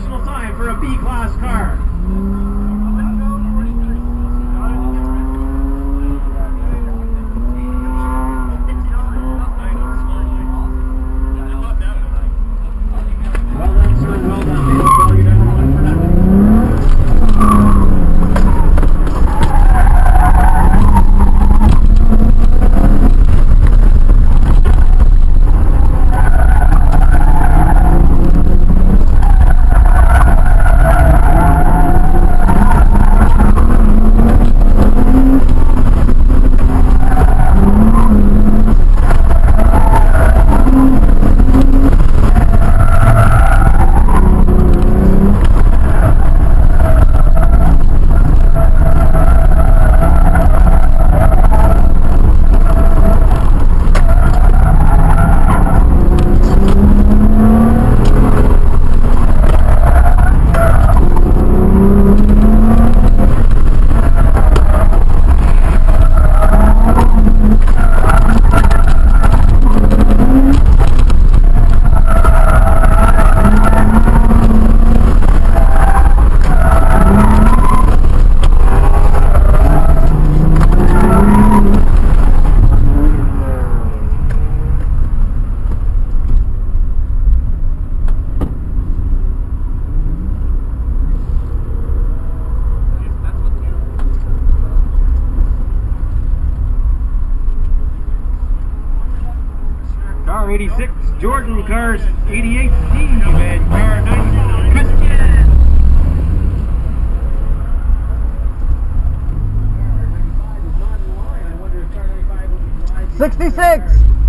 388. Exceptional time for a B-class car. Car 86, Jordan Cars 88, Steve, and car 90, Christian. 66.